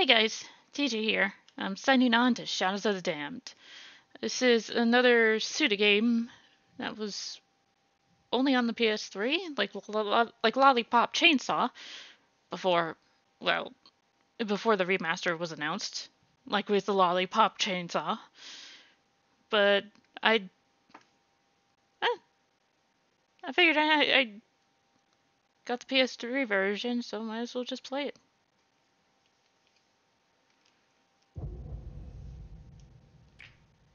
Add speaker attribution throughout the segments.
Speaker 1: Hey guys, TJ here. I'm signing on to Shadows of the Damned. This is another Suda game that was only on the PS3, like like Lollipop Chainsaw, before, well, before the remaster was announced, like with the Lollipop Chainsaw. But I, eh, I figured I, I got the PS3 version, so might as well just play it.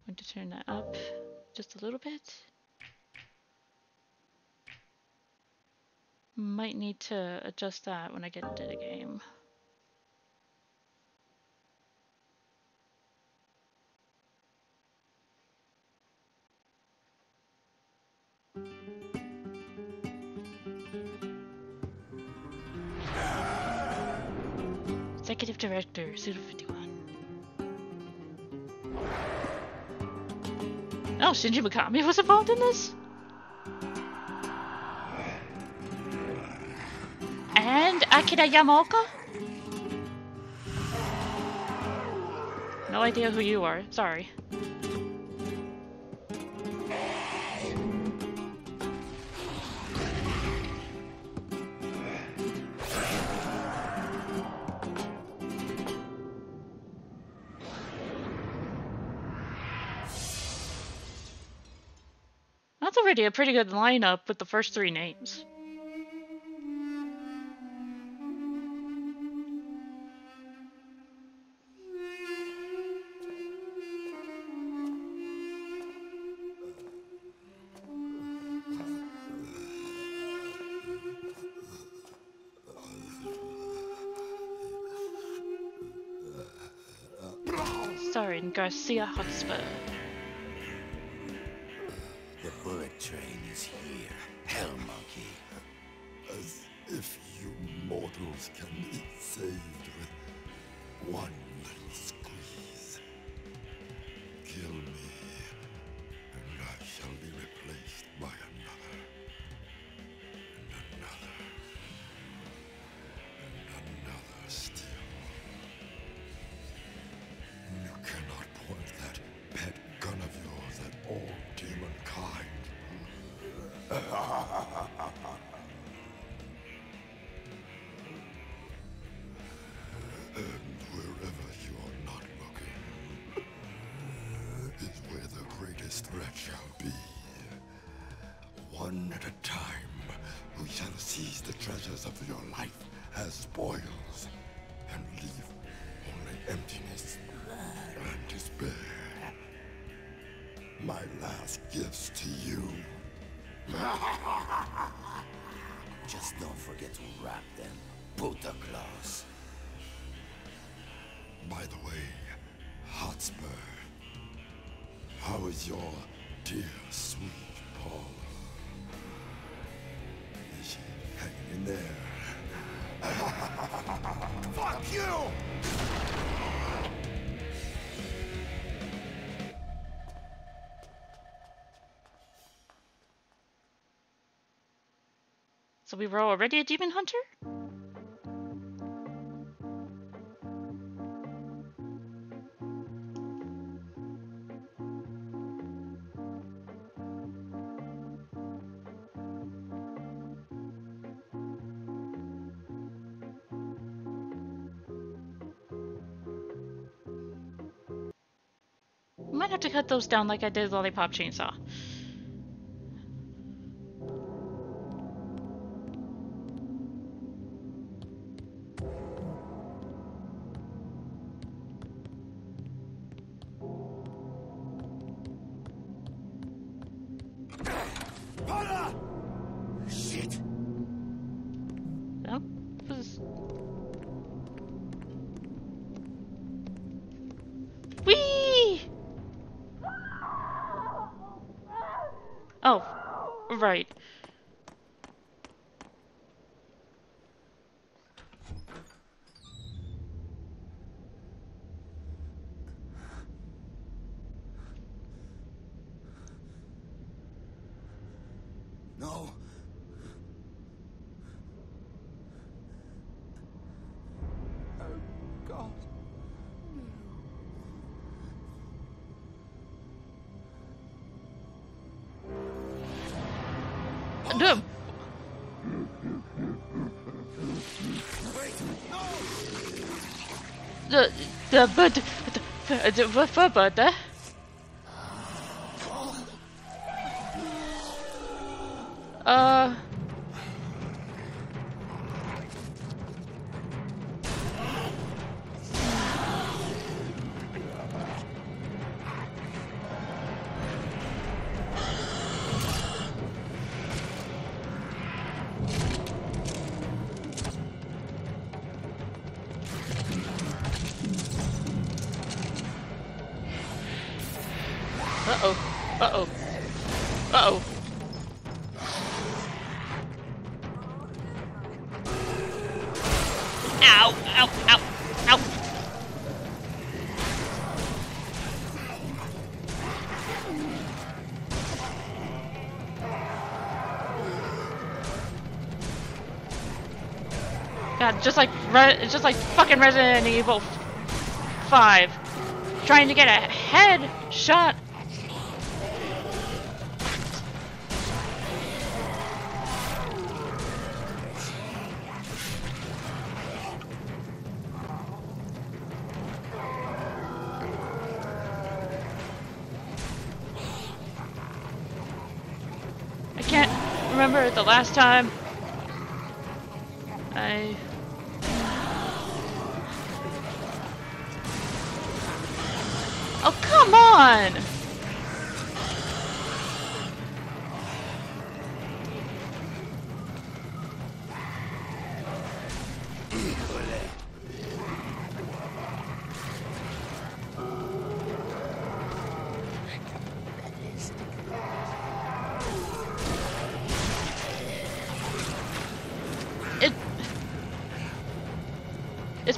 Speaker 1: Going to turn that up just a little bit. Might need to adjust that when I get into the game. Executive Director, Suda 51. Oh, Shinji Mikami was involved in this? And Akira Yamaoka? No idea who you are, sorry. Already a pretty good lineup with the first three names. Starring Garcia Hotspur. Petros can be saved. So we were already a demon hunter? Might have to cut those down like I did Lollipop Chainsaw.
Speaker 2: No. Oh, God.
Speaker 1: No. Dumb. The the bird the the Uh-oh. Uh-oh. Uh-oh. Ow, ow, ow, ow. God, just like Re just like fucking Resident Evil 5. Trying to get a head time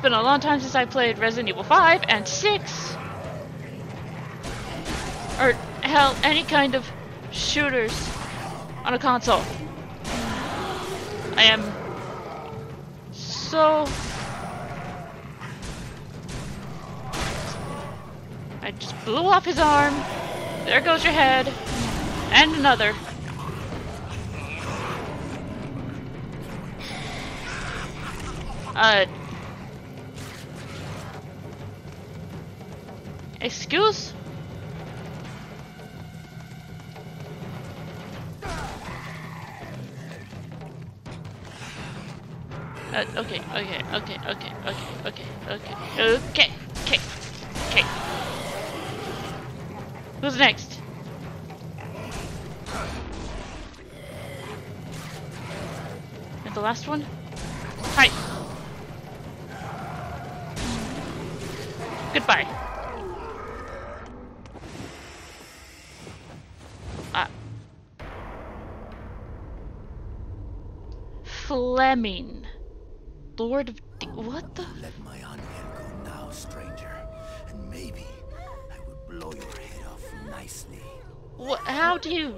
Speaker 1: been a long time since I played Resident Evil 5 and 6 or hell any kind of shooters on a console. I am so I just blew off his arm. There goes your head. And another. Uh Excuse? Uh, okay, okay, okay, okay, okay, okay, okay, okay, okay, okay. Who's next? And the last one? Hi. Goodbye. Fleming. Lord of D- what the?
Speaker 2: Let my angel go now, stranger, and maybe I will blow your head off nicely.
Speaker 1: What? How do you?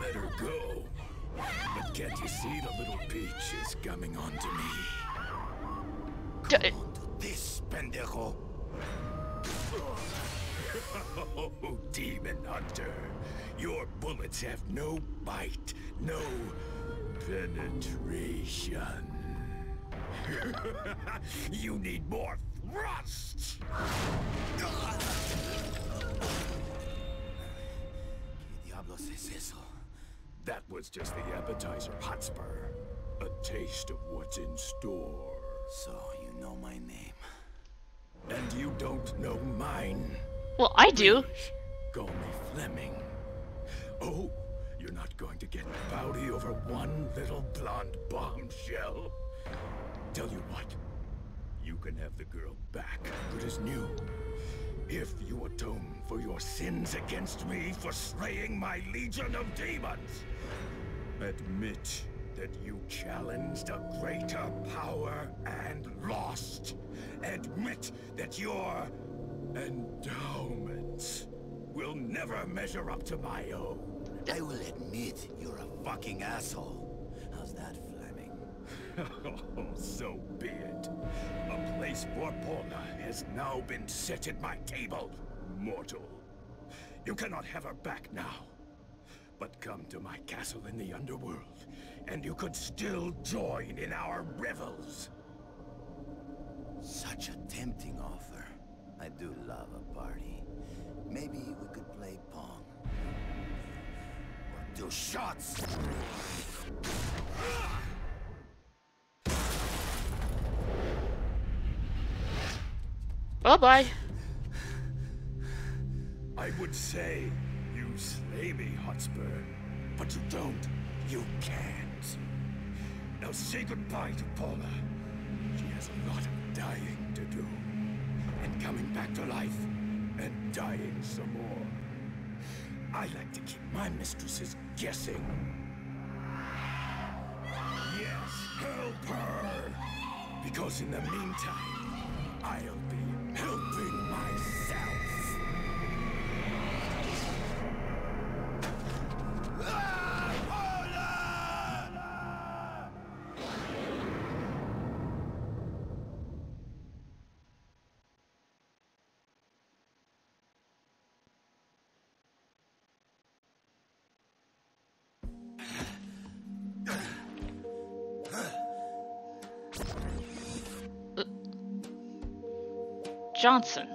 Speaker 2: Let her go. But can't you see the little peach is coming on to me?
Speaker 1: D-
Speaker 2: Onto this, pendejo. Oh, demon hunter. Your bullets have no bite, no penetration. you need more thrust. ¿Qué diablos es eso? That was just the appetizer, Hotspur. A taste of what's in store. So you know my name. And you don't know mine.
Speaker 1: Well, I do.
Speaker 2: Me Fleming. Oh, you're not going to get rowdy over one little blonde bombshell. Tell you what, you can have the girl back, good as new. If you atone for your sins against me for slaying my legion of demons. Admit that you challenged a greater power and lost. Admit that your endowments will never measure up to my own. I will admit you're a fucking asshole. How's that, Fleming? oh, so be it. A place for Paula has now been set at my table. mortal. You cannot have her back now. But come to my castle in the underworld, and you could still join in our revels.
Speaker 3: Such a tempting offer. I do love a party. Maybe we could play Pong. Or do shots!
Speaker 1: Bye bye.
Speaker 2: I would say you slay me, Hotspur, but you don't. You can't. Now say goodbye to Paula. She has a lot of dying to do. Coming back to life, and dying some more. I like to keep my mistresses guessing. Yes, help her! Because in the meantime, I'll be
Speaker 1: Johnson.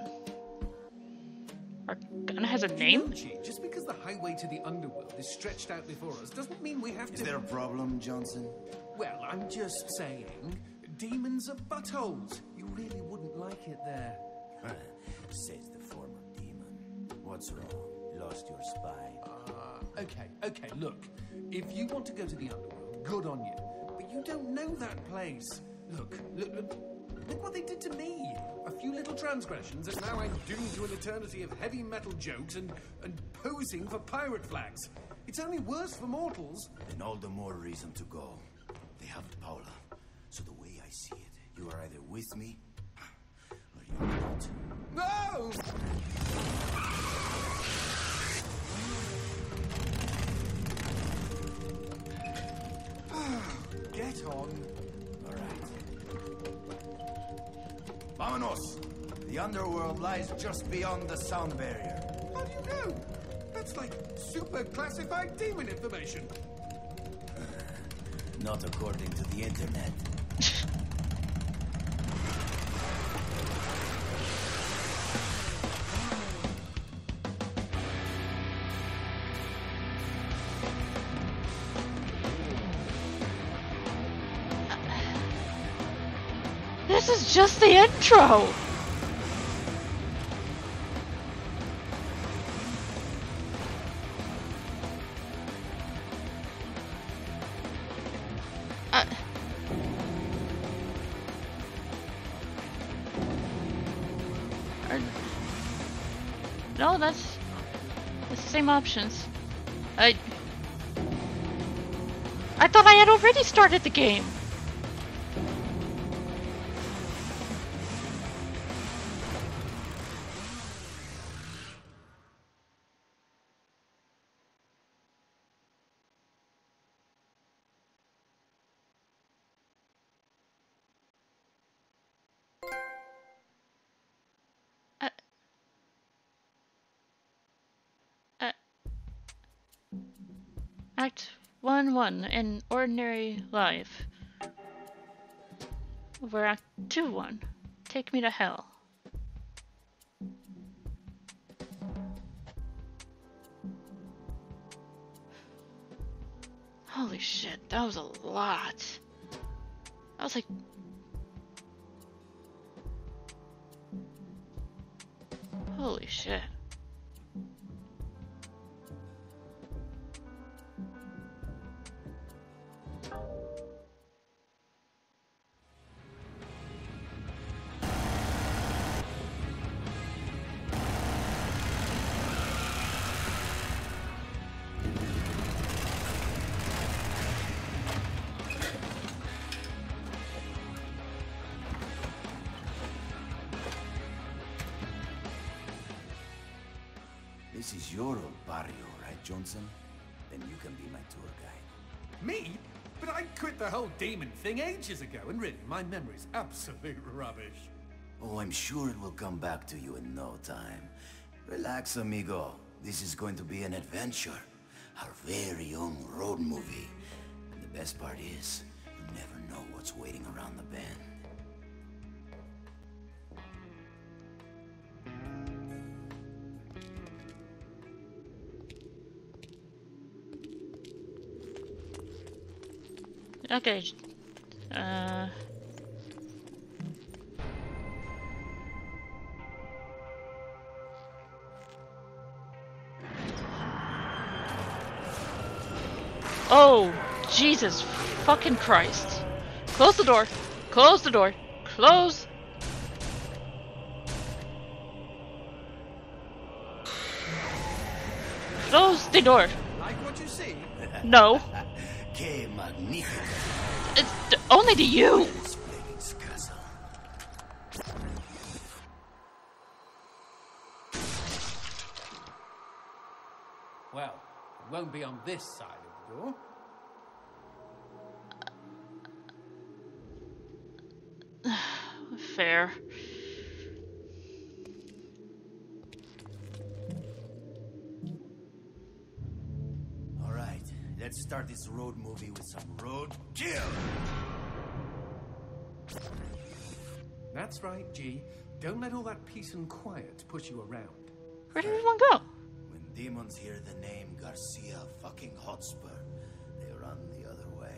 Speaker 1: Our gun has a name?
Speaker 4: Just because the highway to the underworld is stretched out before us doesn't mean we have
Speaker 3: Is
Speaker 4: to.
Speaker 3: there a problem, Johnson?
Speaker 4: Well, I'm just saying, demons are buttholes. You really wouldn't like it there.
Speaker 3: Says the former demon. What's wrong? Lost your spine?
Speaker 4: Uh, okay, okay, look. If you want to go to the underworld, good on you. But you don't know that place. Look, look, look. Look Transgressions, and now I'm doomed to an eternity of heavy metal jokes and, and posing for pirate flags. It's only worse for mortals.
Speaker 3: Then all the more reason to go. They have Paula. So the way I see it, you are either with me, or you're not.
Speaker 4: No! Get on.
Speaker 3: All right. Vamonos! The underworld lies just beyond the sound barrier.
Speaker 4: How do you know? That's like super classified demon information.
Speaker 3: Not according to the internet.
Speaker 1: This is just the intro! Same options. I... I thought I had already started the game! 1 1 in Ordinary Life. Over Act 2 1. Take me to hell. Holy shit, that was a lot. That was like. Holy shit.
Speaker 4: Whole demon thing ages ago, and really, my memory's absolute rubbish.
Speaker 3: Oh, I'm sure it will come back to you in no time. Relax, amigo. This is going to be an adventure. Our very own road movie. And the best part is, you never know what's waiting around the bend.
Speaker 1: Okay. Uh. Oh, Jesus fucking Christ. Close the door. Close the door. Close. Close the door.
Speaker 4: Like what you see?
Speaker 1: No.
Speaker 3: Que magnifico.
Speaker 1: It's d- only to you.
Speaker 3: This Fleming's castle.
Speaker 4: Well, it won't be on this side of the door.
Speaker 1: Fair.
Speaker 3: All right, let's start this road movie with some road kill.
Speaker 4: That's right, G. Don't let all that peace and quiet push you around.
Speaker 1: Where did everyone go?
Speaker 3: When demons hear the name Garcia fucking Hotspur, they run the other way.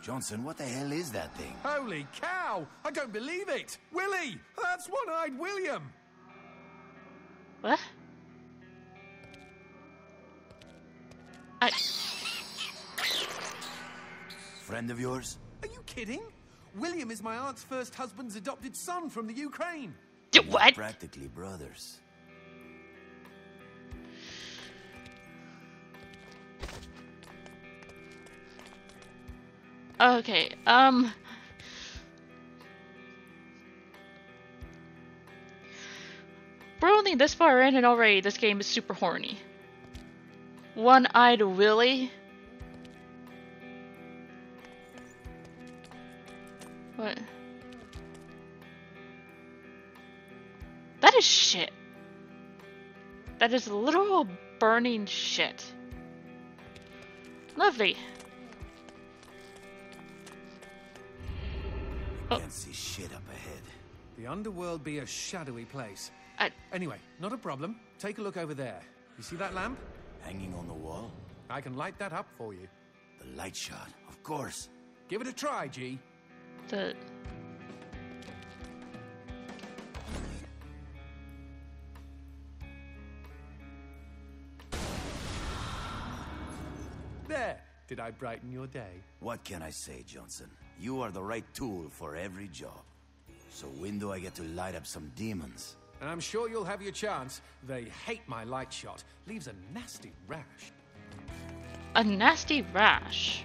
Speaker 3: Johnson, what the hell is that thing?
Speaker 4: Holy cow! I don't believe it! Willie! That's one eyed William!
Speaker 1: What? I.
Speaker 3: Friend of yours?
Speaker 4: Are you kidding? William is my aunt's first husband's adopted son from the Ukraine.
Speaker 1: D- What?
Speaker 3: Practically brothers.
Speaker 1: Okay, um. We're only this far in, and already this game is super horny. One eyed Willie? What? That is shit. That is literal burning shit. Lovely. Oh.
Speaker 3: Can't see shit up ahead.
Speaker 4: The underworld be a shadowy place.
Speaker 1: I,
Speaker 4: Anyway, not a problem. Take a look over there. You see that lamp?
Speaker 3: Hanging on the wall?
Speaker 4: I can light that up for you.
Speaker 3: The light shot, of course.
Speaker 4: Give it a try, G.
Speaker 1: the.
Speaker 4: There. Did I brighten your day?
Speaker 3: What can I say, Johnson? You are the right tool for every job. So when do I get to light up some demons?
Speaker 4: And I'm sure you'll have your chance. They hate my light shot. Leaves a nasty rash.
Speaker 1: A nasty rash.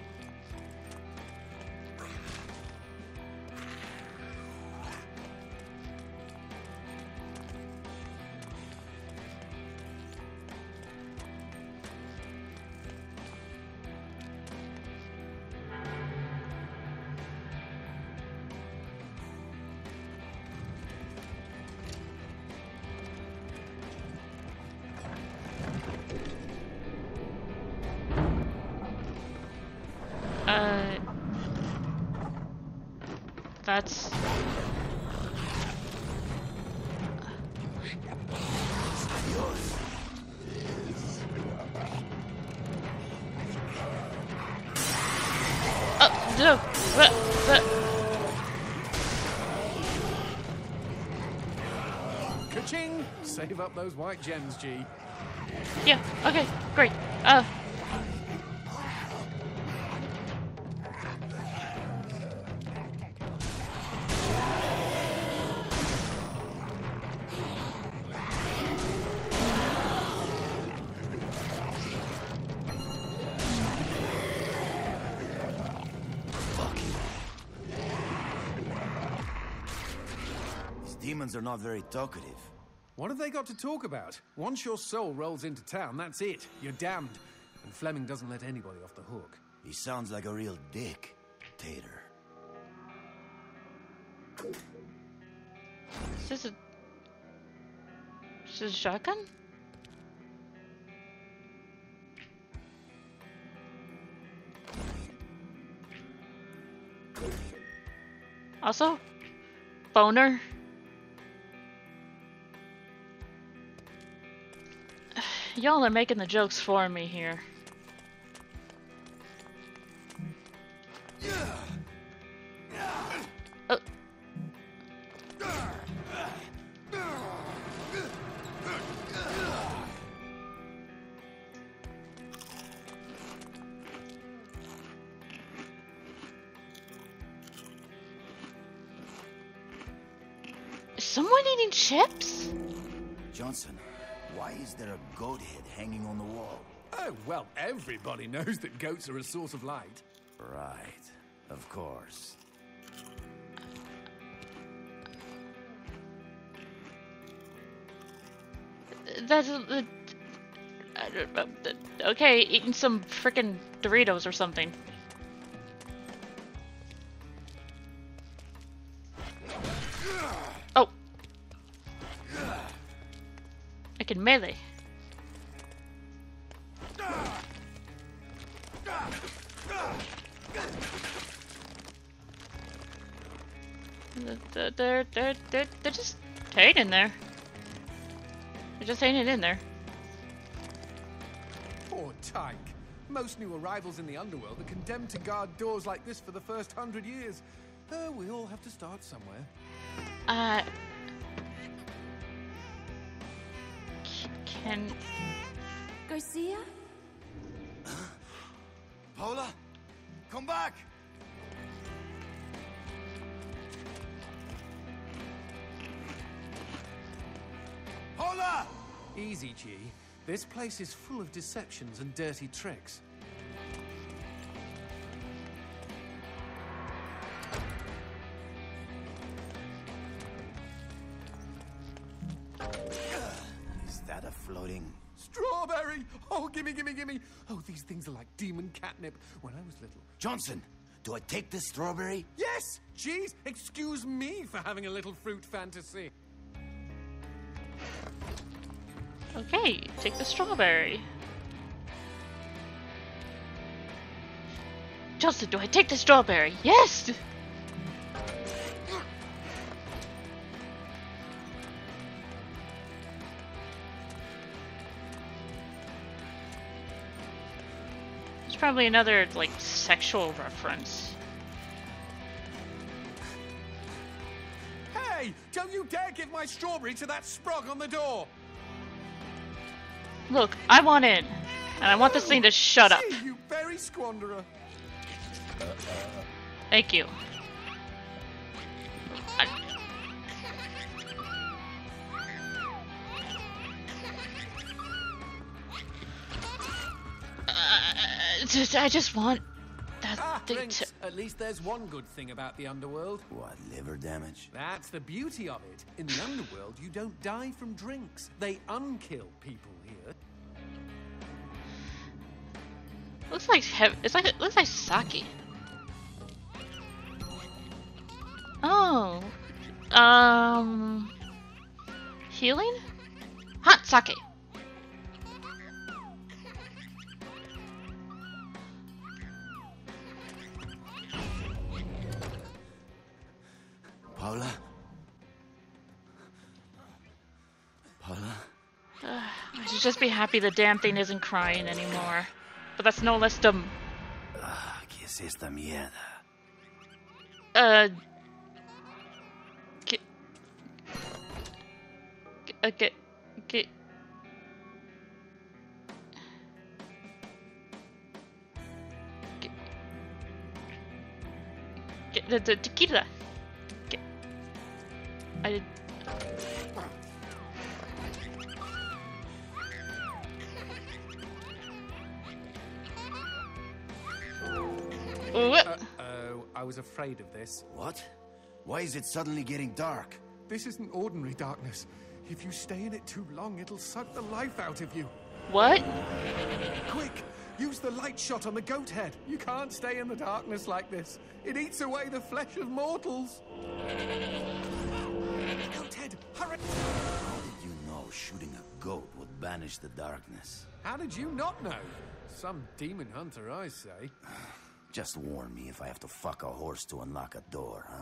Speaker 1: But,
Speaker 4: Ka-ching! Save up those white gems, G.
Speaker 1: yeah, okay, great. Uh.
Speaker 3: These demons are not very talkative.
Speaker 4: What have they got to talk about? Once your soul rolls into town, that's it. You're damned. And Fleming doesn't let anybody off the hook.
Speaker 3: He sounds like a real dick, Tater.
Speaker 1: Is this a... Is this a shotgun? Also, boner. Y'all are making the jokes for me here.
Speaker 3: Hanging on the wall?
Speaker 4: Oh, well, everybody knows that goats are a source of light.
Speaker 3: Right, of course.
Speaker 1: That's uh, I don't know. Okay, eating some frickin' Doritos or something. Oh. I can melee. They're, they're, they're, they're just hanging there. They're just hanging in there.
Speaker 4: Poor Tyke. Most new arrivals in the underworld are condemned to guard doors like this for the first hundred years. Oh, we all have to start somewhere.
Speaker 1: Uh. Can.
Speaker 5: Garcia?
Speaker 3: Paula, come back!
Speaker 4: Easy, G. This place is full of deceptions and dirty tricks.
Speaker 3: Is that a floating...
Speaker 4: Strawberry! Oh, gimme, gimme, gimme! Oh, these things are like demon catnip when I was little.
Speaker 3: Johnson, do I take this strawberry?
Speaker 4: Yes! Jeez, excuse me for having a little fruit fantasy.
Speaker 1: Okay, take the strawberry. Justin, do I take the strawberry? Yes! It's probably another, like, sexual reference.
Speaker 4: Hey! Don't you dare give my strawberry to that sprog on the door!
Speaker 1: Look, I want in. And I want this thing to shut up.
Speaker 4: You berry squanderer!
Speaker 1: Thank you. I- Uh, just, want that
Speaker 4: Ah,
Speaker 1: thing to.
Speaker 4: At least there's one good thing about the underworld.
Speaker 3: What, liver damage?
Speaker 4: That's the beauty of it. In the underworld, you don't die from drinks. They unkill people here.
Speaker 1: Looks like hev- it's like it looks like sake. Oh, um, healing, hot sake.
Speaker 3: Paula? Paula?
Speaker 1: I should just be happy the damn thing isn't crying anymore. But that's no less dumb.
Speaker 3: Ah, ¿qué es esta mierda?
Speaker 1: Uh. Get. Get. Uh, get. Get. Get. Get
Speaker 4: was afraid of this.
Speaker 3: What? Why is it suddenly getting dark?
Speaker 4: This isn't ordinary darkness. If you stay in it too long, it'll suck the life out of you.
Speaker 1: what?
Speaker 4: Quick, Use the light shot on the goat head. You can't stay in the darkness like this. It eats away the flesh of mortals. Goat head, hurry!
Speaker 3: How did you know shooting a goat would banish the darkness?
Speaker 4: How did you not know? Some demon hunter, I say.
Speaker 3: Just warn me if I have to fuck a horse to unlock a door, huh?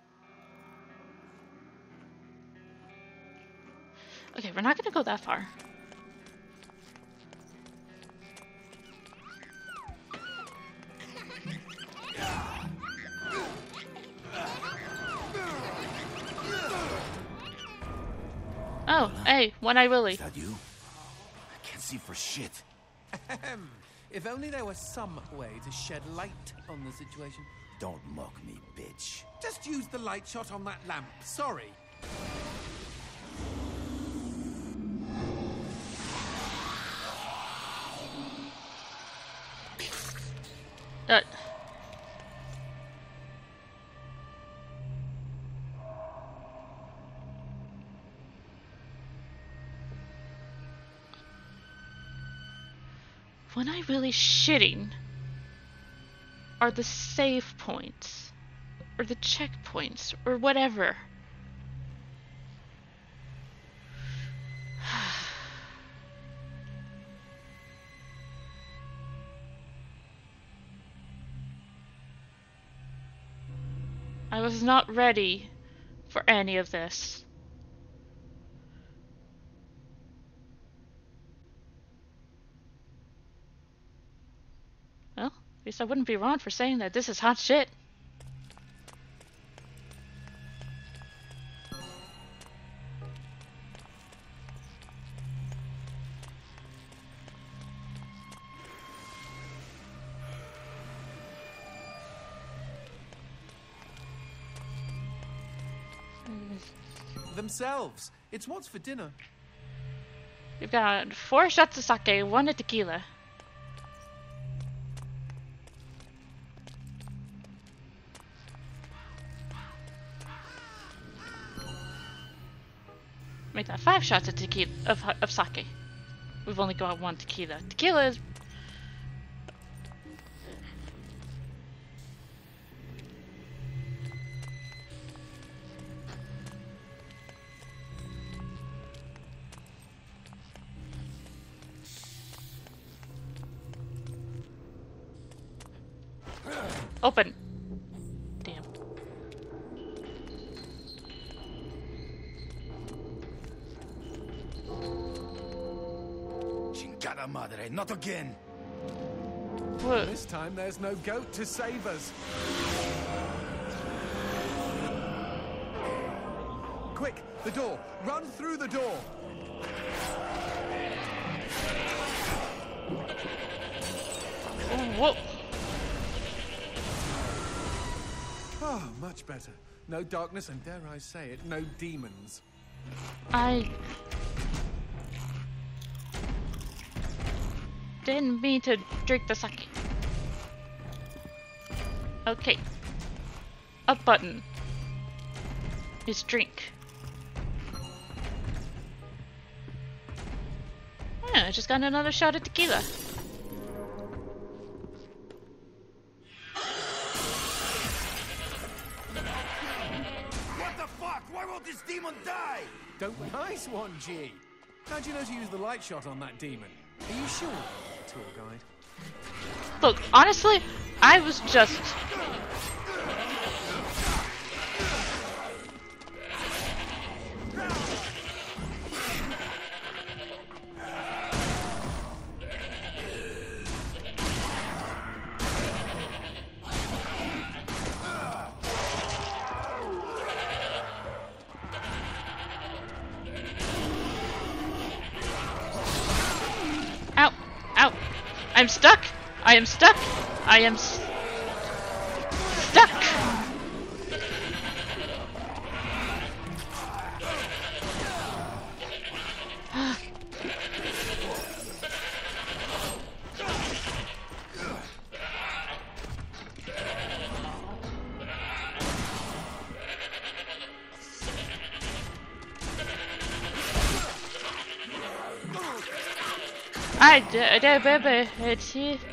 Speaker 1: Okay, we're not gonna go that far. Oh, hey, One Eye Willie.
Speaker 3: Is that you? I can't see for shit.
Speaker 4: If only there was some way to shed light on the situation.
Speaker 3: Don't mock me, bitch.
Speaker 4: Just use the light shot on that lamp. Sorry.
Speaker 1: Really shitting are the save points or the checkpoints or whatever. I was not ready for any of this. Well, at least I wouldn't be wrong for saying that this is hot shit.
Speaker 4: Themselves. It's what's for dinner.
Speaker 1: We've got four shots of sake, one of tequila. Five shots of tequila of, of sake. We've only got one tequila. Tequila is open.
Speaker 3: Not again.
Speaker 1: Whoa.
Speaker 4: This time there's no goat to save us. Quick, the door. Run through the door.
Speaker 1: Whoa.
Speaker 4: Oh, ah, much better. No darkness, and dare I say it, no demons.
Speaker 1: I didn't mean to drink the sake. Okay. Up button. Is drink. Yeah, I just got another shot of tequila.
Speaker 3: What the fuck? Why won't this demon die?
Speaker 4: Don't nice one, G. How'd you know to use the light shot on that demon? Are you sure, tour guide?
Speaker 1: Look, honestly, I was just. I'm stuck! I am stuck! I am stuck! I did, baby, it's here.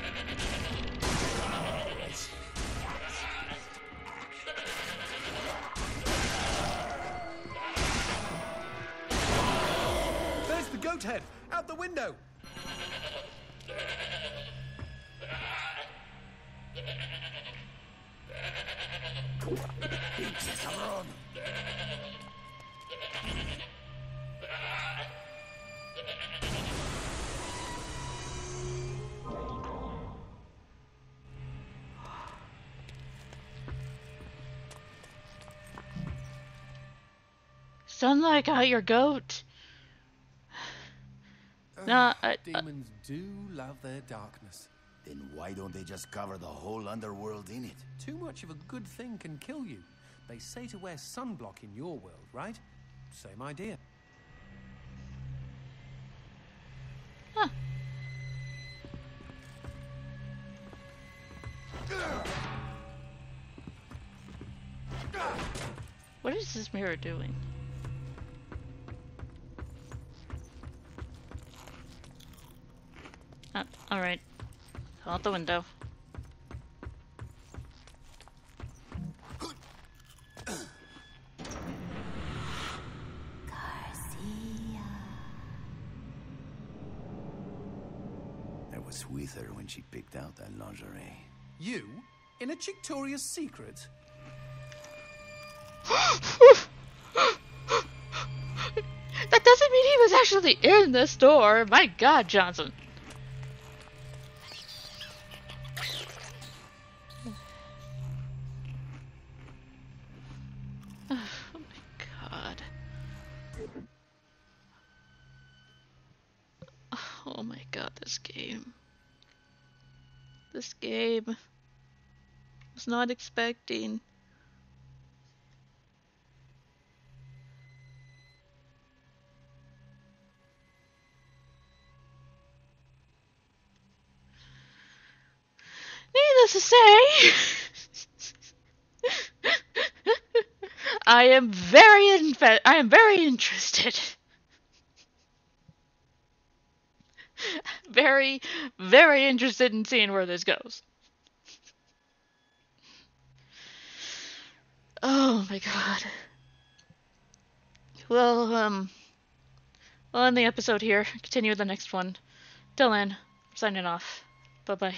Speaker 1: Sunlight got your goat. Nah, I, uh,
Speaker 4: Demons do love their darkness.
Speaker 3: Then why don't they just cover the whole underworld in it?
Speaker 4: Too much of a good thing can kill you. They say to wear sunblock in your world, right? Same idea.
Speaker 1: Huh. What is this mirror doing? Out the window.
Speaker 3: That was with her when she picked out that lingerie.
Speaker 4: You? In a Victoria's secret?
Speaker 1: That doesn't mean he was actually in the store. My god, Johnson. This game. This game. Was not expecting. Needless to say, I am very I am very interested. Very, very interested in seeing where this goes. Oh my god. Well, um, we'll end the episode here. Continue with the next one. Till then, signing off. Bye bye.